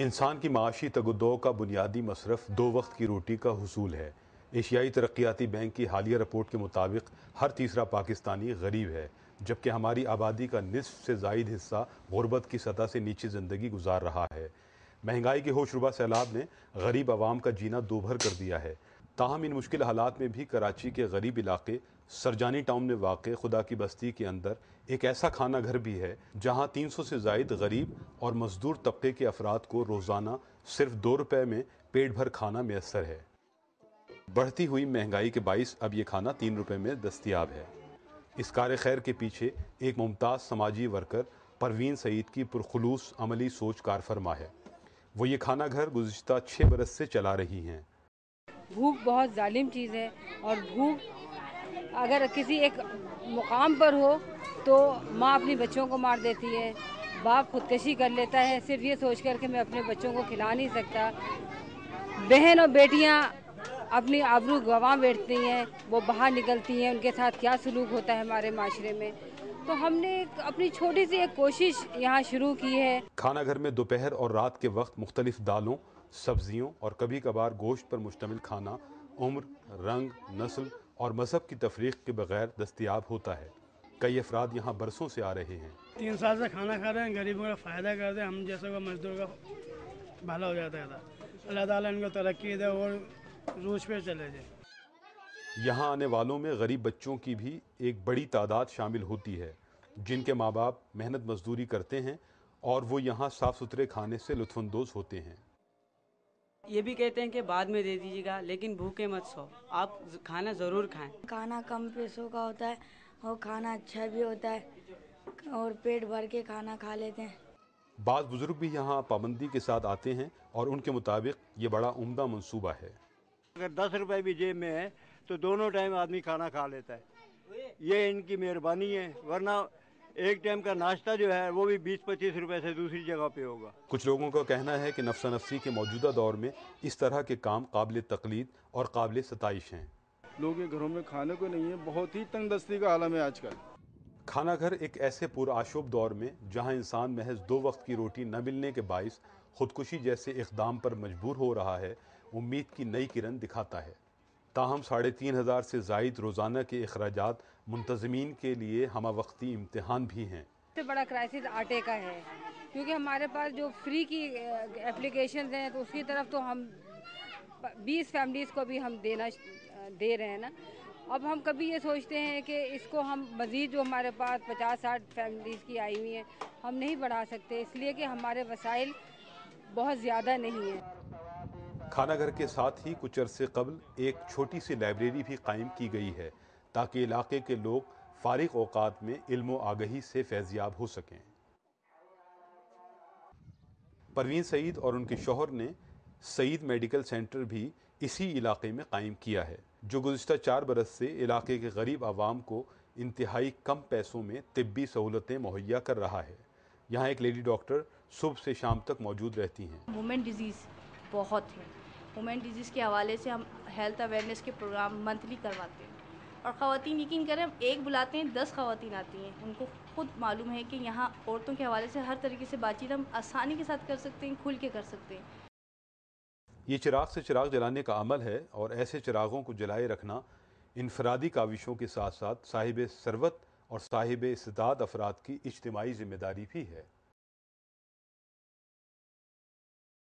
इंसान की माशी तगदो का बुनियादी मसरफ दो वक्त की रोटी का हसूल है। एशियाई तरक्याती बैंक की हालिया रिपोर्ट के मुताबिक हर तीसरा पाकिस्तानी गरीब है, जबकि हमारी आबादी का निसफ से जायद हिस्सा गुरबत की सतह से नीचे ज़िंदगी गुजार रहा है। महँगाई के होशरुबा सैलाब ने गरीब आवाम का जीना दोभर कर दिया है। ताहम इन मुश्किल हालात में भी कराची के गरीब इलाके, सरजानी टाउन में वाक़ खुदा की बस्ती के अंदर एक ऐसा खाना घर भी है, जहाँ तीन सौ से जायद गरीब और मजदूर तबके के अफराद को रोज़ाना सिर्फ़ दो रुपये में पेट भर खाना मैसर है। बढ़ती हुई महँगाई के बाईस, अब ये खाना तीन रुपये में दस्तियाब है। इस कार खैर के पीछे एक मुमताज़ समाजी वर्कर, परवीन सईद की पुरखलूस अमली सोच कार फरमा है। वो ये खाना घर गुज्त छः बरस से चला रही हैं। भूख बहुत जालिम चीज़ है और भूख अगर किसी एक मुकाम पर हो तो माँ अपनी बच्चों को मार देती है, बाप खुदकशी कर लेता है, सिर्फ़ ये सोच कर के मैं अपने बच्चों को खिला नहीं सकता। बहन और बेटियाँ अपनी आबरू गंवा बैठती हैं, वो बाहर निकलती हैं, उनके साथ क्या सलूक होता है हमारे माशरे में? तो हमने एक अपनी छोटी सी एक कोशिश यहाँ शुरू की है। खाना घर में दोपहर और रात के वक्त मुख्तलिफ़ दालों सब्जियों और कभी कभार गोश्त पर मुश्तमिल खाना उम्र रंग नस्ल और मज़हब की तफरीक के बगैर दस्तियाब होता है। कई अफराद यहाँ बरसों से आ रहे हैं। तीन साल से खाना खा रहे हैं गरीबों का फ़ायदा कर दे हम जैसे मजदूर का भला हो जाता था अल्लाह ताला इनको तरक्की दे और रूज पे चले जाए। यहाँ आने वालों में गरीब बच्चों की भी एक बड़ी तादाद शामिल होती है जिनके माँ बाप मेहनत मजदूरी करते हैं और वो यहाँ साफ़ सुथरे खाने से लुत्फानंदोज होते हैं। ये भी कहते हैं कि बाद में दे दीजिएगा लेकिन भूखे मत सो। आप खाना ज़रूर खाएँ। खाना कम पैसों का होता है और खाना अच्छा भी होता है और पेट भर के खाना खा लेते हैं। बाद बुज़ुर्ग भी यहाँ पाबंदी के साथ आते हैं और उनके मुताबिक ये बड़ा उम्दा मंसूबा है। अगर दस रुपए भी जेब में है तो दोनों टाइम आदमी खाना खा लेता है। ये इनकी मेहरबानी है वरना एक टाइम का नाश्ता जो है वो भी बीस पच्चीस रुपए से दूसरी जगह पे होगा। कुछ लोगों का कहना है कि नफसा नफसी के मौजूदा दौर में इस तरह के काम काबिल तकलीद और काबिल सताइश हैं। लोगों के घरों में खाने को नहीं है बहुत ही तंग दस्ती का आलम है आजकल। खाना घर एक ऐसे पुरआशोब दौर में जहाँ इंसान महज दो वक्त की रोटी न मिलने के बायस खुदकुशी जैसे इकदाम पर मजबूर हो रहा है उम्मीद की नई किरण दिखाता है। ताहम साढ़े तीन हज़ार से जायद रोज़ाना के अखराज मुंतजमीन के लिए हम वक्ती इम्तहान भी हैं। सबसे बड़ा क्राइसिस आटे का है, क्योंकि हमारे पास जो फ्री की एप्लीकेशन हैं तो उसकी तरफ़ तो हम 20 फैमिलीज़ को भी हम देना दे रहे हैं ना। अब हम कभी ये सोचते हैं कि इसको हम मज़ीद जो हमारे पास 50-60 फैमिलीज़ की आई हुई हैं, हम नहीं बढ़ा सकते, इसलिए कि हमारे वसाइल बहुत ज़्यादा नहीं है। खाना घर के साथ ही कुछ अरसे कबल एक छोटी सी लाइब्रेरी भी कायम की गई है, ताकि इलाके के लोग फारिग औकात में इल्म आगही से फैजियाब हो सकें। परवीन सईद और उनके शोहर ने सईद मेडिकल सेंटर भी इसी इलाके में कायम किया है, जो गुज्त चार बरस से इलाके के गरीब आवाम को इंतहाई कम पैसों में तिब्बी सहूलतें मुहैया कर रहा है। यहाँ एक लेडी डॉक्टर सुबह से शाम तक मौजूद रहती हैं। वुमेन डिज़ीज़ बहुत है। वुमेन डिज़ीज़ के हवाले से हम हेल्थ अवेयरनेस के प्रोग्राम मंथली करवाते हैं। और ख़वान यकीन करें, एक बुलाते हैं, दस ख़वान आती हैं। उनको खुद मालूम है कि यहाँ औरतों के हवाले से हर तरीके से बातचीत हम आसानी के साथ कर सकते हैं, खुल के कर सकते हैं। ये चिराग से चिराग जलाने का अमल है और ऐसे चिरागों को जलाए रखना इनफरादी काविशों के साथ साथ साहिब सरवत और साहिब इस्ताद अफराद की इज्तमाही ज़िम्मेदारी भी है।